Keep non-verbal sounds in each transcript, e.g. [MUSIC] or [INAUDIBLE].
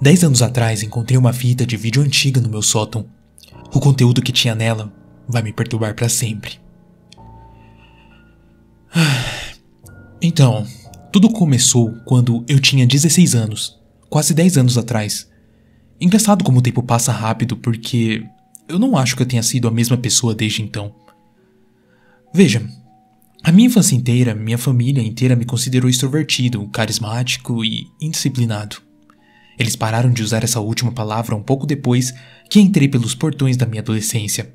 Dez anos atrás encontrei uma fita de vídeo antiga no meu sótão. O conteúdo que tinha nela vai me perturbar para sempre. [SIGHS] Então, tudo começou quando eu tinha 16 anos, quase 10 anos atrás. Engraçado como o tempo passa rápido porque eu não acho que eu tenha sido a mesma pessoa desde então. Veja, a minha infância inteira, minha família inteira me considerou extrovertido, carismático e indisciplinado. Eles pararam de usar essa última palavra um pouco depois que entrei pelos portões da minha adolescência.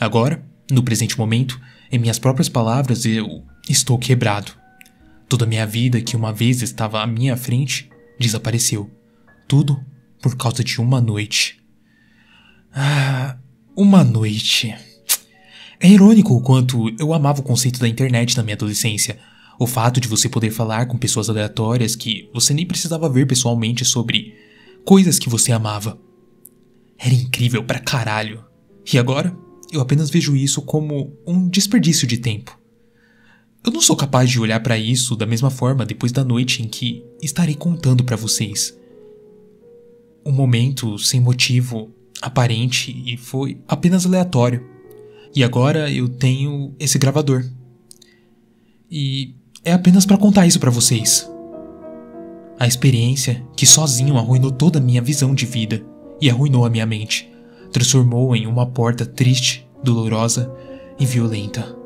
Agora, no presente momento, em minhas próprias palavras, eu estou quebrado. Toda a minha vida, que uma vez estava à minha frente, desapareceu. Tudo por causa de uma noite. Ah, uma noite. É irônico o quanto eu amava o conceito da internet na minha adolescência. O fato de você poder falar com pessoas aleatórias que você nem precisava ver pessoalmente sobre coisas que você amava. Era incrível pra caralho. E agora, eu apenas vejo isso como um desperdício de tempo. Eu não sou capaz de olhar para isso da mesma forma depois da noite em que estarei contando para vocês. Um momento sem motivo aparente e foi apenas aleatório. E agora eu tenho esse gravador. E é apenas para contar isso para vocês. A experiência que sozinho arruinou toda a minha visão de vida e arruinou a minha mente, transformou em uma porta triste, dolorosa e violenta.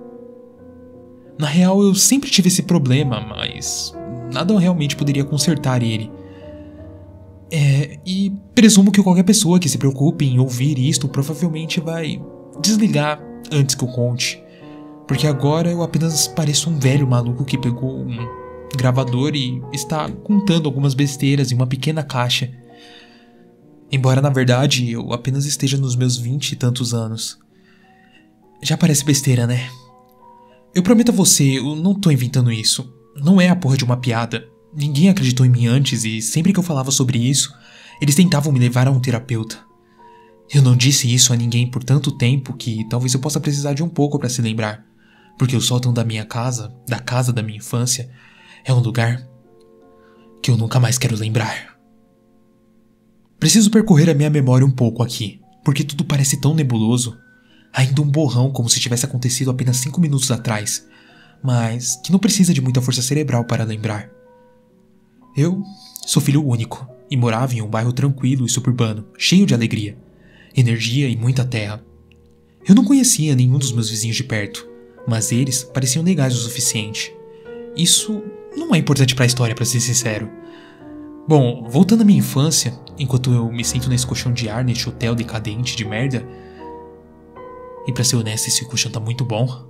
Na real, eu sempre tive esse problema, mas nada realmente poderia consertar ele. É, e presumo que qualquer pessoa que se preocupe em ouvir isto provavelmente vai desligar antes que eu conte. Porque agora eu apenas pareço um velho maluco que pegou um gravador e está contando algumas besteiras em uma pequena caixa. Embora na verdade eu apenas esteja nos meus vinte e tantos anos. Já parece besteira, né? Eu prometo a você, eu não tô inventando isso. Não é a porra de uma piada. Ninguém acreditou em mim antes e sempre que eu falava sobre isso, eles tentavam me levar a um terapeuta. Eu não disse isso a ninguém por tanto tempo que talvez eu possa precisar de um pouco para se lembrar, porque o sótão da minha casa, da casa da minha infância, é um lugar que eu nunca mais quero lembrar. Preciso percorrer a minha memória um pouco aqui, porque tudo parece tão nebuloso, ainda um borrão como se tivesse acontecido apenas cinco minutos atrás, mas que não precisa de muita força cerebral para lembrar. Eu sou filho único e morava em um bairro tranquilo e suburbano, cheio de alegria, energia e muita terra. Eu não conhecia nenhum dos meus vizinhos de perto, mas eles pareciam legais o suficiente. Isso não é importante para a história, para ser sincero. Bom, voltando à minha infância, enquanto eu me sento nesse colchão de ar neste hotel decadente de merda, e para ser honesto, esse colchão tá muito bom.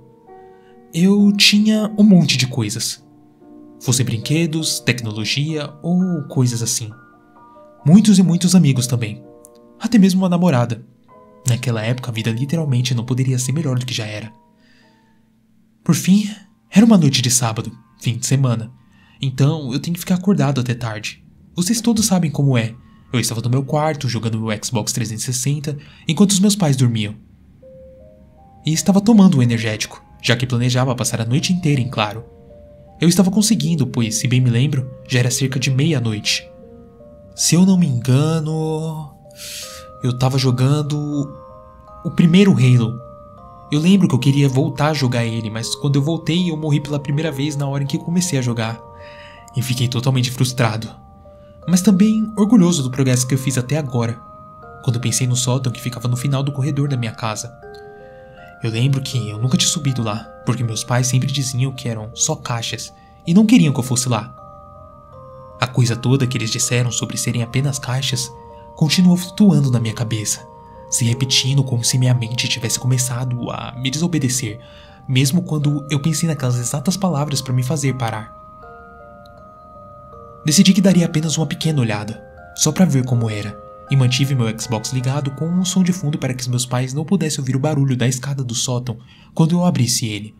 Eu tinha um monte de coisas fosse brinquedos, tecnologia ou coisas assim. Muitos e muitos amigos também. Até mesmo uma namorada. Naquela época a vida literalmente não poderia ser melhor do que já era. Por fim, era uma noite de sábado, fim de semana. Então eu tenho que ficar acordado até tarde. Vocês todos sabem como é. Eu estava no meu quarto jogando meu Xbox 360 enquanto os meus pais dormiam. E estava tomando um energético, já que planejava passar a noite inteira em claro. Eu estava conseguindo, pois, se bem me lembro, já era cerca de meia-noite. Se eu não me engano. Eu estava jogando. O primeiro Halo. Eu lembro que eu queria voltar a jogar ele, mas quando eu voltei eu morri pela primeira vez na hora em que comecei a jogar. E fiquei totalmente frustrado. Mas também orgulhoso do progresso que eu fiz até agora. Quando pensei no sótão que ficava no final do corredor da minha casa. Eu lembro que eu nunca tinha subido lá, porque meus pais sempre diziam que eram só caixas e não queriam que eu fosse lá. A coisa toda que eles disseram sobre serem apenas caixas continuou flutuando na minha cabeça, se repetindo como se minha mente tivesse começado a me desobedecer, mesmo quando eu pensei naquelas exatas palavras para me fazer parar. Decidi que daria apenas uma pequena olhada, só para ver como era, e mantive meu Xbox ligado com um som de fundo para que meus pais não pudessem ouvir o barulho da escada do sótão quando eu abrisse ele.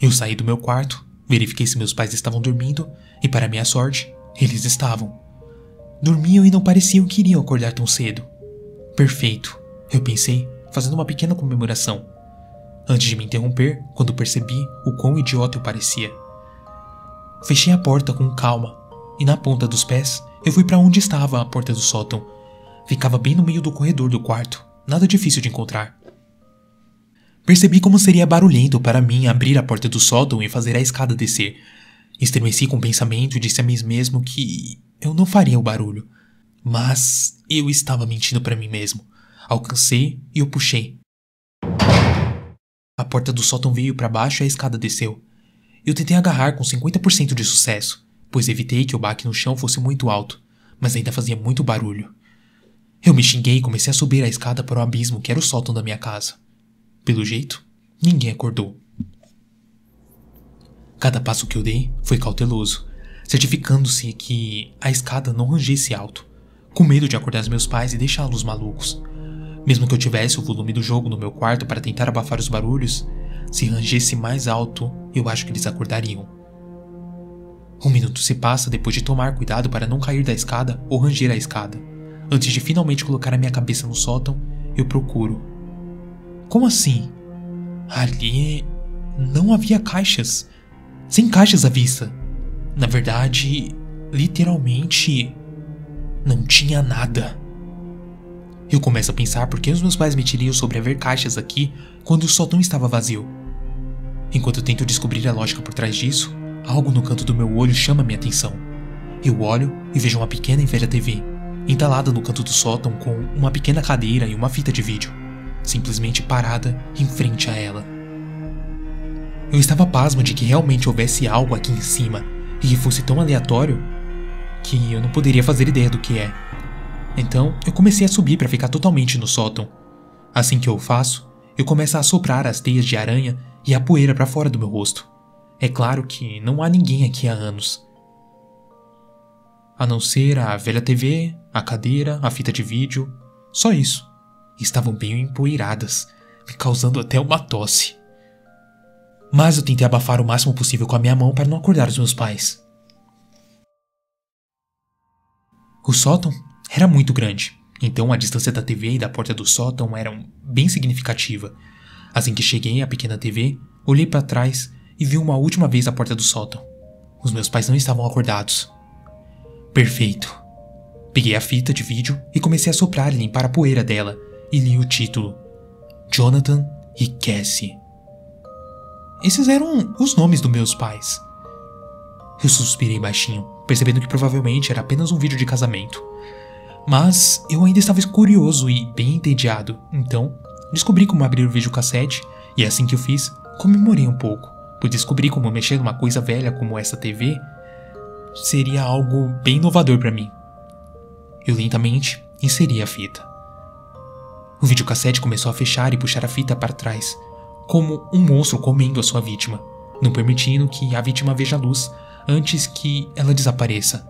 Eu saí do meu quarto, verifiquei se meus pais estavam dormindo e, para minha sorte, eles estavam. Dormiam e não pareciam que iriam acordar tão cedo. Perfeito, eu pensei, fazendo uma pequena comemoração. Antes de me interromper, quando percebi o quão idiota eu parecia. Fechei a porta com calma e na ponta dos pés eu fui para onde estava a porta do sótão. Ficava bem no meio do corredor do quarto, nada difícil de encontrar. Percebi como seria barulhento para mim abrir a porta do sótão e fazer a escada descer. Estremeci com o pensamento e disse a mim mesmo que eu não faria o barulho. Mas eu estava mentindo para mim mesmo. Alcancei e eu puxei. A porta do sótão veio para baixo e a escada desceu. Eu tentei agarrar com 50% de sucesso, pois evitei que o baque no chão fosse muito alto, mas ainda fazia muito barulho. Eu me xinguei e comecei a subir a escada para o abismo que era o sótão da minha casa. Pelo jeito, ninguém acordou. Cada passo que eu dei foi cauteloso, certificando-se que a escada não rangesse alto, com medo de acordar os meus pais e deixá-los malucos. Mesmo que eu tivesse o volume do jogo no meu quarto para tentar abafar os barulhos, se rangesse mais alto, eu acho que eles acordariam. Um minuto se passa depois de tomar cuidado para não cair da escada ou ranger a escada. Antes de finalmente colocar a minha cabeça no sótão, eu procuro. Como assim? Ali não havia caixas. Sem caixas à vista. Na verdade, literalmente, não tinha nada. Eu começo a pensar por que os meus pais mentiriam sobre haver caixas aqui quando o sótão estava vazio. Enquanto tento descobrir a lógica por trás disso, algo no canto do meu olho chama minha atenção. Eu olho e vejo uma pequena e velha TV, entalada no canto do sótão com uma pequena cadeira e uma fita de vídeo, simplesmente parada em frente a ela. Eu estava pasmo de que realmente houvesse algo aqui em cima e que fosse tão aleatório que eu não poderia fazer ideia do que é. Então eu comecei a subir para ficar totalmente no sótão. Assim que eu faço, eu começo a soprar as teias de aranha e a poeira para fora do meu rosto. É claro que não há ninguém aqui há anos. A não ser a velha TV, a cadeira, a fita de vídeo. Só isso. Estavam bem empoeiradas, me causando até uma tosse. Mas eu tentei abafar o máximo possível com a minha mão para não acordar os meus pais. O sótão era muito grande, então a distância da TV e da porta do sótão era bem significativa. Assim que cheguei à pequena TV, olhei para trás e vi uma última vez a porta do sótão. Os meus pais não estavam acordados. Perfeito. Peguei a fita de vídeo e comecei a soprar e limpar a poeira dela e li o título: Jonathan e Cassie. Esses eram os nomes dos meus pais. Eu suspirei baixinho, percebendo que provavelmente era apenas um vídeo de casamento. Mas eu ainda estava curioso e bem entediado, então descobri como abrir o videocassete e assim que eu fiz, comemorei um pouco, pois descobri como mexer numa coisa velha como essa TV seria algo bem inovador para mim. Eu lentamente inseri a fita. O videocassete começou a fechar e puxar a fita para trás, como um monstro comendo a sua vítima, não permitindo que a vítima veja a luz antes que ela desapareça.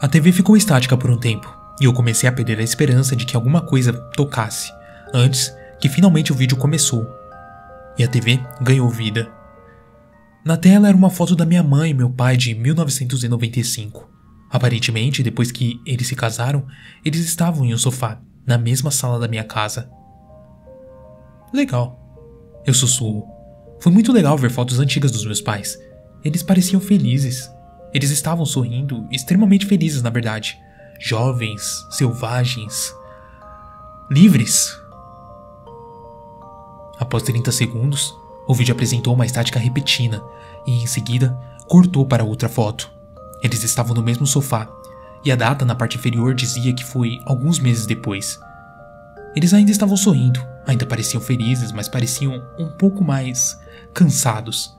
A TV ficou estática por um tempo, e eu comecei a perder a esperança de que alguma coisa tocasse, antes que finalmente o vídeo começou. E a TV ganhou vida. Na tela era uma foto da minha mãe e meu pai de 1995. Aparentemente, depois que eles se casaram, eles estavam em um sofá, na mesma sala da minha casa. Legal. Eu sussurro. Foi muito legal ver fotos antigas dos meus pais. Eles pareciam felizes. Eles estavam sorrindo, extremamente felizes, na verdade. Jovens, selvagens, livres. Após 30 segundos, o vídeo apresentou uma estática repentina e, em seguida, cortou para outra foto. Eles estavam no mesmo sofá, e a data na parte inferior dizia que foi alguns meses depois. Eles ainda estavam sorrindo, ainda pareciam felizes, mas pareciam um pouco mais cansados.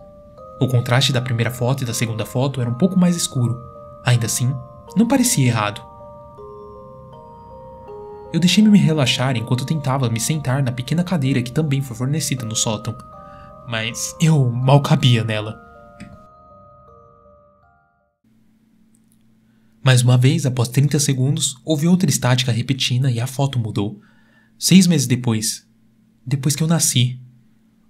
O contraste da primeira foto e da segunda foto era um pouco mais escuro. Ainda assim, não parecia errado. Eu deixei-me me relaxar enquanto tentava me sentar na pequena cadeira que também foi fornecida no sótão, mas eu mal cabia nela. Mais uma vez, após 30 segundos, houve outra estática repetida e a foto mudou. Seis meses depois, depois que eu nasci,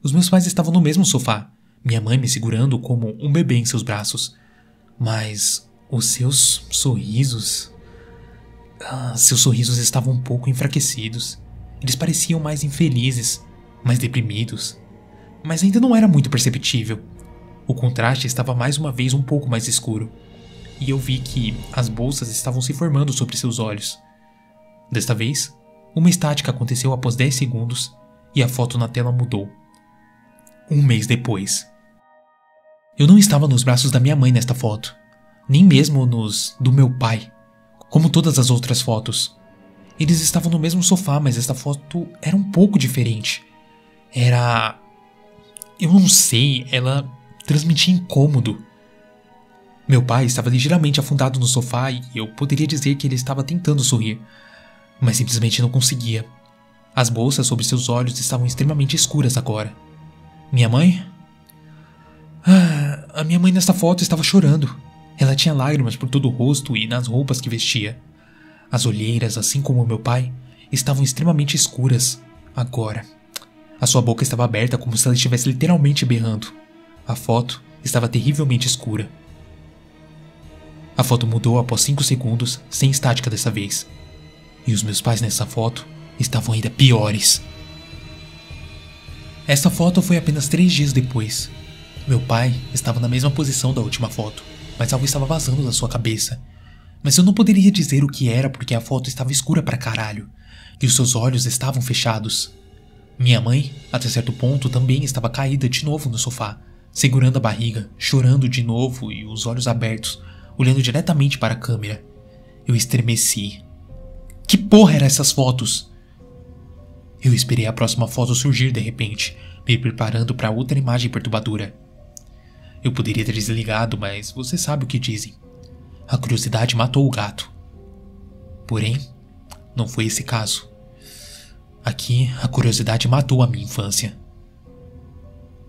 os meus pais estavam no mesmo sofá, minha mãe me segurando como um bebê em seus braços. Mas os seus sorrisos. Ah, seus sorrisos estavam um pouco enfraquecidos. Eles pareciam mais infelizes, mais deprimidos. Mas ainda não era muito perceptível. O contraste estava mais uma vez um pouco mais escuro. e eu vi que as bolsas estavam se formando sobre seus olhos. Desta vez, uma estática aconteceu após 10 segundos e a foto na tela mudou. Um mês depois. Eu não estava nos braços da minha mãe nesta foto, nem mesmo nos do meu pai, como todas as outras fotos. Eles estavam no mesmo sofá, mas esta foto era um pouco diferente. Era. Eu não sei, ela transmitia incômodo. Meu pai estava ligeiramente afundado no sofá e eu poderia dizer que ele estava tentando sorrir, mas simplesmente não conseguia. As bolsas sobre seus olhos estavam extremamente escuras agora. Minha mãe? Ah, a minha mãe nessa foto estava chorando. Ela tinha lágrimas por todo o rosto e nas roupas que vestia. As olheiras, assim como meu pai, estavam extremamente escuras agora. A sua boca estava aberta como se ela estivesse literalmente berrando. A foto estava terrivelmente escura. A foto mudou após 5 segundos, sem estática dessa vez. E os meus pais nessa foto estavam ainda piores. Essa foto foi apenas três dias depois. Meu pai estava na mesma posição da última foto, mas algo estava vazando da sua cabeça. Mas eu não poderia dizer o que era porque a foto estava escura pra caralho e os seus olhos estavam fechados. Minha mãe, até certo ponto, também estava caída de novo no sofá, segurando a barriga, chorando de novo e os olhos abertos, olhando diretamente para a câmera. Eu estremeci. Que porra eram essas fotos? Eu esperei a próxima foto surgir de repente, me preparando para outra imagem perturbadora. Eu poderia ter desligado, mas você sabe o que dizem. A curiosidade matou o gato. Porém, não foi esse caso. Aqui, a curiosidade matou a minha infância.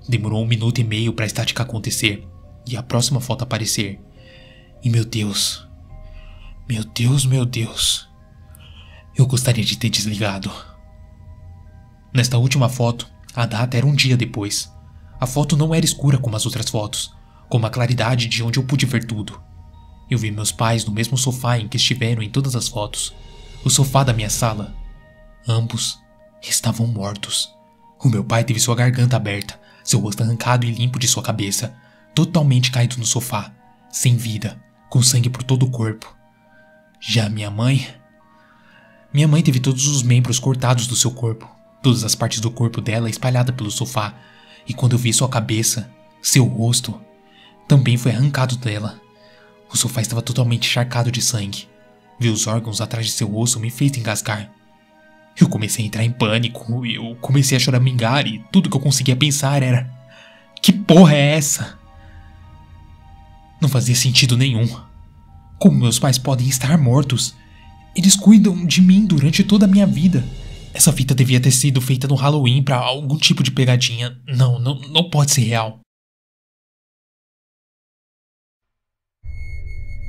Demorou um minuto e meio para a estática acontecer e a próxima foto aparecer. E meu Deus, meu Deus, meu Deus, eu gostaria de ter desligado. Nesta última foto, a data era um dia depois. A foto não era escura como as outras fotos, com uma claridade de onde eu pude ver tudo. Eu vi meus pais no mesmo sofá em que estiveram em todas as fotos, o sofá da minha sala. Ambos estavam mortos. O meu pai teve sua garganta aberta, seu rosto arrancado e limpo de sua cabeça, totalmente caído no sofá, sem vida, com sangue por todo o corpo. Já minha mãe. Minha mãe teve todos os membros cortados do seu corpo, todas as partes do corpo dela espalhada pelo sofá, e quando eu vi sua cabeça, seu rosto, também foi arrancado dela. O sofá estava totalmente encharcado de sangue. Ver os órgãos atrás de seu rosto me fez engasgar. Eu comecei a entrar em pânico, eu comecei a choramingar e tudo que eu conseguia pensar era: Que porra é essa? Não fazia sentido nenhum. Como meus pais podem estar mortos? Eles cuidam de mim durante toda a minha vida. Essa fita devia ter sido feita no Halloween para algum tipo de pegadinha. Não, não, não pode ser real.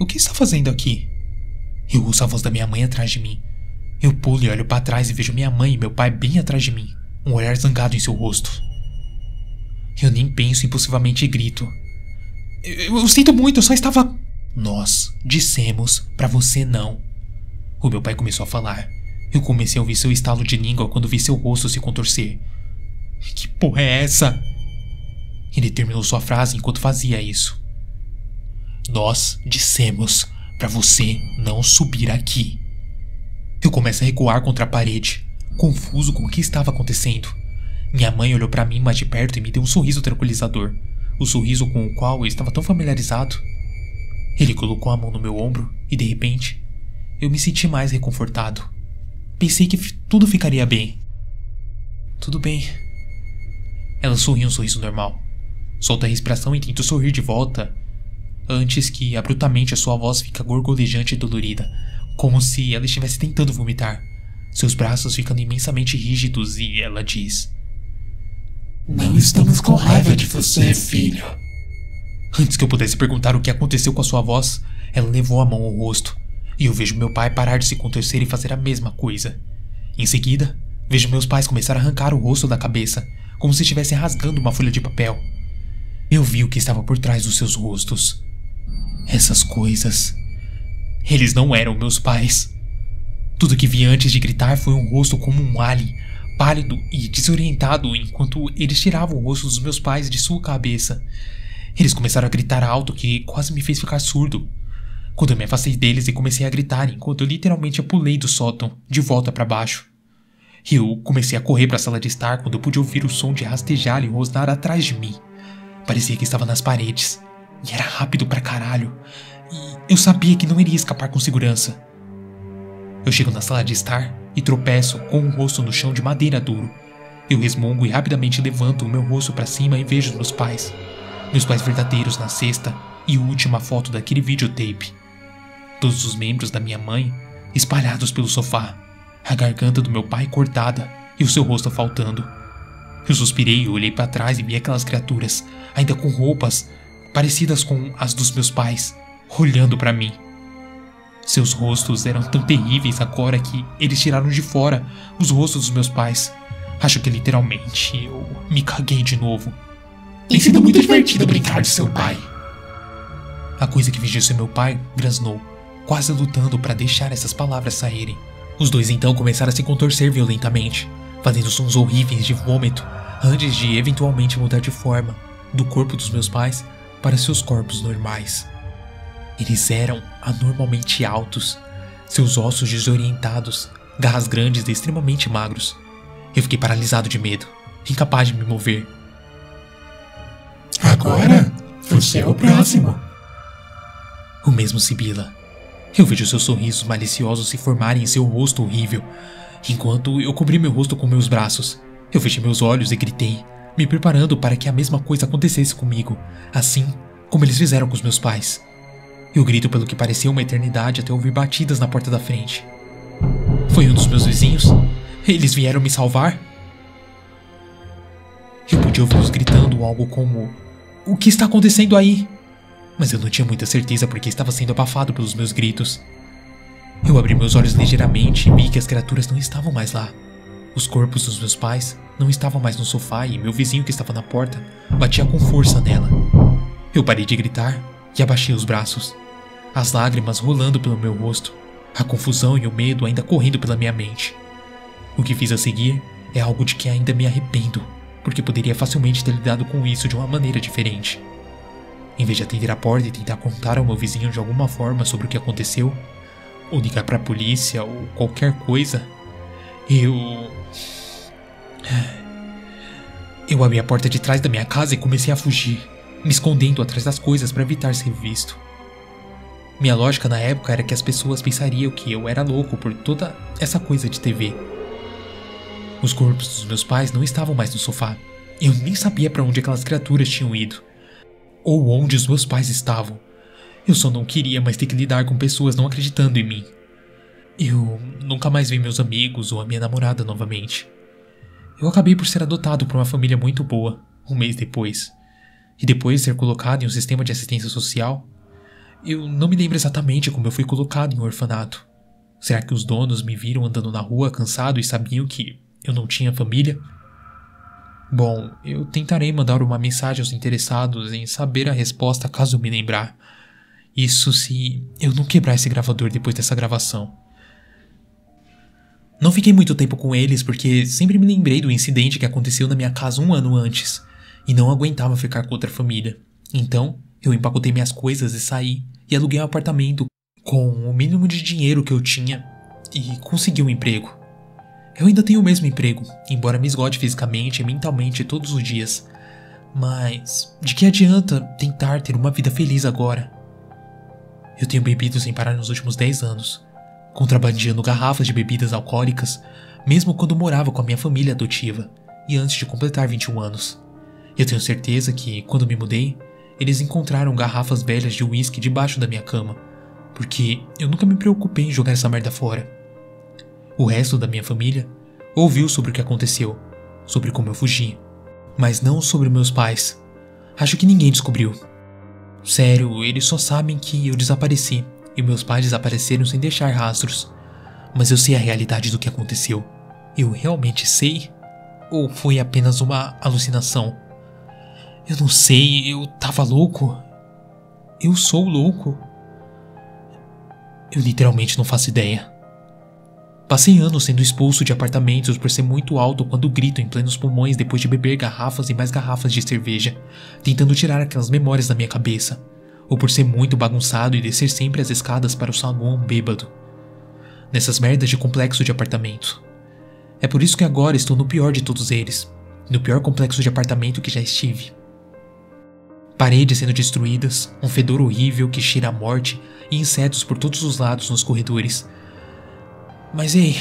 O que está fazendo aqui? Eu ouço a voz da minha mãe atrás de mim. Eu pulo e olho para trás e vejo minha mãe e meu pai bem atrás de mim, um olhar zangado em seu rosto. Eu nem penso impulsivamente e grito. Eu, eu sinto muito, eu só estava. Nós dissemos para você não. O meu pai começou a falar. Eu comecei a ouvir seu estalo de língua quando vi seu rosto se contorcer. Que porra é essa? Ele terminou sua frase enquanto fazia isso. Nós dissemos para você não subir aqui. Eu começo a recuar contra a parede, confuso com o que estava acontecendo. Minha mãe olhou para mim mais de perto e me deu um sorriso tranquilizador, o sorriso com o qual eu estava tão familiarizado. Ele colocou a mão no meu ombro e de repente eu me senti mais reconfortado. Pensei que tudo ficaria bem. Tudo bem. Ela sorriu um sorriso normal. Solta a respiração e tenta sorrir de volta, antes que abruptamente a sua voz fica gorgolejante e dolorida, como se ela estivesse tentando vomitar. Seus braços ficando imensamente rígidos e ela diz: Não estamos com raiva de você, filho. Antes que eu pudesse perguntar o que aconteceu com a sua voz, ela levou a mão ao rosto, e eu vejo meu pai parar de se contorcer e fazer a mesma coisa. Em seguida, vejo meus pais começar a arrancar o rosto da cabeça, como se estivessem rasgando uma folha de papel. Eu vi o que estava por trás dos seus rostos. Essas coisas eles não eram meus pais. Tudo que vi antes de gritar foi um rosto como um alien, pálido e desorientado enquanto eles tiravam o rosto dos meus pais de sua cabeça. Eles começaram a gritar alto que quase me fez ficar surdo. Quando eu me afastei deles e comecei a gritar enquanto eu literalmente pulei do sótão, de volta para baixo. Eu comecei a correr para a sala de estar quando eu pude ouvir o som de rastejar e rosnar atrás de mim. Parecia que estava nas paredes, e era rápido pra caralho, e eu sabia que não iria escapar com segurança. Eu chego na sala de estar e tropeço com o rosto no chão de madeira duro. Eu resmungo e rapidamente levanto o meu rosto para cima e vejo meus pais. Meus pais verdadeiros na cesta e última foto daquele videotape. Todos os membros da minha mãe espalhados pelo sofá, a garganta do meu pai cortada e o seu rosto faltando. Eu suspirei e olhei para trás e vi aquelas criaturas, ainda com roupas parecidas com as dos meus pais, olhando para mim. Seus rostos eram tão terríveis agora que eles tiraram de fora os rostos dos meus pais. Acho que literalmente eu me caguei de novo. Tem sido muito divertido brincar de seu pai. A coisa que fingiu ser meu pai grasnou, quase lutando para deixar essas palavras saírem. Os dois então começaram a se contorcer violentamente, fazendo sons horríveis de vômito, antes de eventualmente mudar de forma do corpo dos meus pais para seus corpos normais. Eles eram anormalmente altos, seus ossos desorientados, garras grandes e extremamente magros. Eu fiquei paralisado de medo, incapaz de me mover. Agora, você é o próximo. O mesmo Sibila. Eu vejo seus sorrisos maliciosos se formarem em seu rosto horrível, enquanto eu cobri meu rosto com meus braços. Eu fechei meus olhos e gritei, me preparando para que a mesma coisa acontecesse comigo, assim como eles fizeram com os meus pais. Eu grito pelo que parecia uma eternidade até ouvir batidas na porta da frente. Foi um dos meus vizinhos? Eles vieram me salvar? Eu podia ouvi-los gritando algo como: O que está acontecendo aí? Mas eu não tinha muita certeza porque estava sendo abafado pelos meus gritos. Eu abri meus olhos ligeiramente e vi que as criaturas não estavam mais lá. Os corpos dos meus pais não estavam mais no sofá e meu vizinho que estava na porta batia com força nela. Eu parei de gritar e abaixei os braços, as lágrimas rolando pelo meu rosto, a confusão e o medo ainda correndo pela minha mente. O que fiz a seguir é algo de que ainda me arrependo, porque poderia facilmente ter lidado com isso de uma maneira diferente. Em vez de atender a porta e tentar contar ao meu vizinho de alguma forma sobre o que aconteceu, ou ligar para a polícia ou qualquer coisa, eu. Eu abri a porta de trás da minha casa e comecei a fugir me escondendo atrás das coisas para evitar ser visto. Minha lógica na época era que as pessoas pensariam que eu era louco por toda essa coisa de TV. Os corpos dos meus pais não estavam mais no sofá. Eu nem sabia para onde aquelas criaturas tinham ido. Ou onde os meus pais estavam. Eu só não queria mais ter que lidar com pessoas não acreditando em mim. Eu nunca mais vi meus amigos ou a minha namorada novamente. Eu acabei por ser adotado por uma família muito boa, um mês depois e depois ser colocado em um sistema de assistência social. Eu não me lembro exatamente como eu fui colocado em um orfanato. Será que os donos me viram andando na rua cansado e sabiam que eu não tinha família? Bom, eu tentarei mandar uma mensagem aos interessados em saber a resposta caso me lembrar. Isso se eu não quebrar esse gravador depois dessa gravação. Não fiquei muito tempo com eles porque sempre me lembrei do incidente que aconteceu na minha casa um ano antes e não aguentava ficar com outra família. Então, eu empacotei minhas coisas e saí e aluguei um apartamento com o mínimo de dinheiro que eu tinha e consegui um emprego. Eu ainda tenho o mesmo emprego, embora me esgote fisicamente e mentalmente todos os dias. Mas de que adianta tentar ter uma vida feliz agora? Eu tenho bebido sem parar nos últimos 10 anos, contrabandeando garrafas de bebidas alcoólicas, mesmo quando morava com a minha família adotiva e antes de completar 21 anos. Eu tenho certeza que, quando me mudei, eles encontraram garrafas velhas de uísque debaixo da minha cama, porque eu nunca me preocupei em jogar essa merda fora. O resto da minha família ouviu sobre o que aconteceu, sobre como eu fugi, mas não sobre meus pais. Acho que ninguém descobriu. Sério, eles só sabem que eu desapareci e meus pais desapareceram sem deixar rastros. Mas eu sei a realidade do que aconteceu. Eu realmente sei? Ou foi apenas uma alucinação? Eu não sei, eu tava louco. Eu sou louco. Eu literalmente não faço ideia. Passei anos sendo expulso de apartamentos por ser muito alto quando grito em plenos pulmões depois de beber garrafas e mais garrafas de cerveja, tentando tirar aquelas memórias da minha cabeça. ou por ser muito bagunçado e descer sempre as escadas para o saguão bêbado. Nessas merdas de complexo de apartamento. É por isso que agora estou no pior de todos eles, no pior complexo de apartamento que já estive. Paredes sendo destruídas, um fedor horrível que cheira a morte e insetos por todos os lados nos corredores. Mas ei,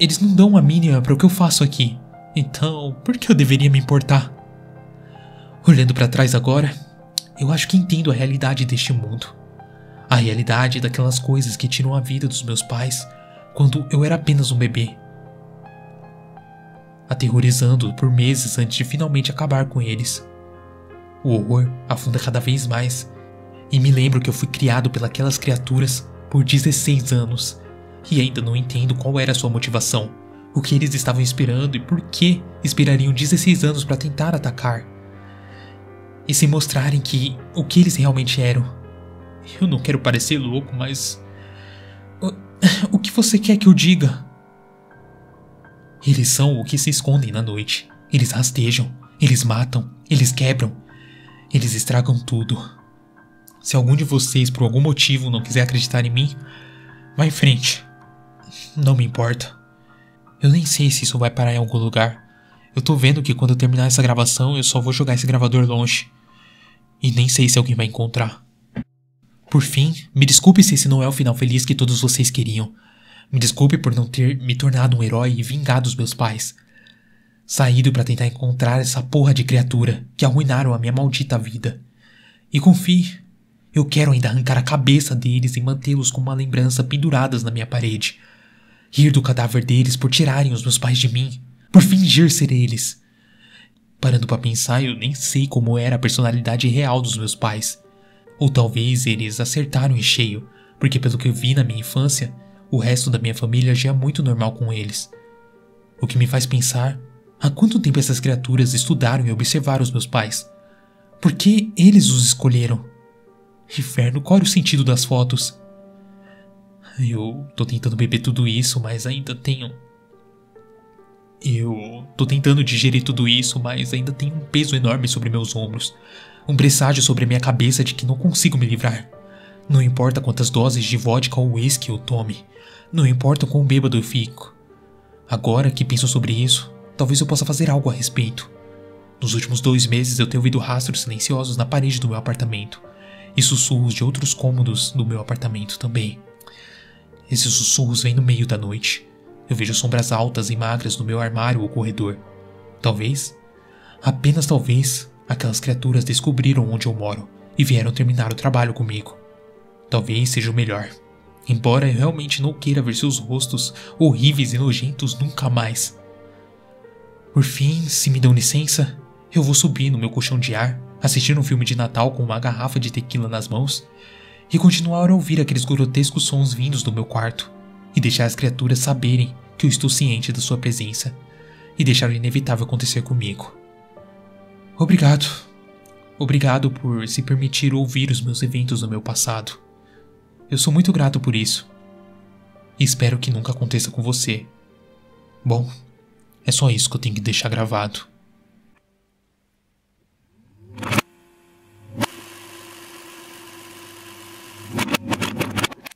eles não dão a mínima para o que eu faço aqui. Então, por que eu deveria me importar? Olhando para trás agora, eu acho que entendo a realidade deste mundo. A realidade daquelas coisas que tiram a vida dos meus pais quando eu era apenas um bebê. Aterrorizando por meses antes de finalmente acabar com eles. O horror afunda cada vez mais, e me lembro que eu fui criado pelas criaturas por 16 anos e ainda não entendo qual era sua motivação, o que eles estavam esperando e por que esperariam 16 anos para tentar atacar e se mostrarem que o que eles realmente eram. Eu não quero parecer louco, mas. O, o que você quer que eu diga? Eles são o que se escondem na noite. Eles rastejam, eles matam, eles quebram, eles estragam tudo. Se algum de vocês por algum motivo não quiser acreditar em mim, vá em frente. Não me importa. Eu nem sei se isso vai parar em algum lugar. Eu tô vendo que quando eu terminar essa gravação eu só vou jogar esse gravador longe e nem sei se alguém vai encontrar. Por fim, me desculpe se esse não é o final feliz que todos vocês queriam. Me desculpe por não ter me tornado um herói e vingado os meus pais. Saído para tentar encontrar essa porra de criatura que arruinaram a minha maldita vida. E confie, eu quero ainda arrancar a cabeça deles e mantê-los como uma lembrança penduradas na minha parede. Rir do cadáver deles por tirarem os meus pais de mim, por fingir ser eles. Parando para pensar, eu nem sei como era a personalidade real dos meus pais. Ou talvez eles acertaram em cheio, porque pelo que eu vi na minha infância, o resto da minha família já é muito normal com eles. O que me faz pensar, há quanto tempo essas criaturas estudaram e observaram os meus pais? Por que eles os escolheram? Inferno, qual era o sentido das fotos? Eu tô tentando beber tudo isso, mas ainda tenho eu tô tentando digerir tudo isso, mas ainda tem um peso enorme sobre meus ombros. Um presságio sobre minha cabeça de que não consigo me livrar. Não importa quantas doses de vodka ou whisky eu tome. Não importa quão bêbado eu fico. Agora que penso sobre isso, talvez eu possa fazer algo a respeito. Nos últimos dois meses eu tenho ouvido rastros silenciosos na parede do meu apartamento. E sussurros de outros cômodos do meu apartamento também. Esses sussurros vêm no meio da noite. Eu vejo sombras altas e magras no meu armário ou corredor. Talvez, apenas talvez, aquelas criaturas descobriram onde eu moro e vieram terminar o trabalho comigo. Talvez seja o melhor. Embora eu realmente não queira ver seus rostos horríveis e nojentos nunca mais. Por fim, se me dão licença, eu vou subir no meu colchão de ar, assistir um filme de Natal com uma garrafa de tequila nas mãos e continuar a ouvir aqueles grotescos sons vindos do meu quarto e deixar as criaturas saberem que eu estou ciente da sua presença e deixar o inevitável acontecer comigo. Obrigado. Obrigado por se permitir ouvir os meus eventos do meu passado. Eu sou muito grato por isso. E espero que nunca aconteça com você. Bom, é só isso que eu tenho que deixar gravado.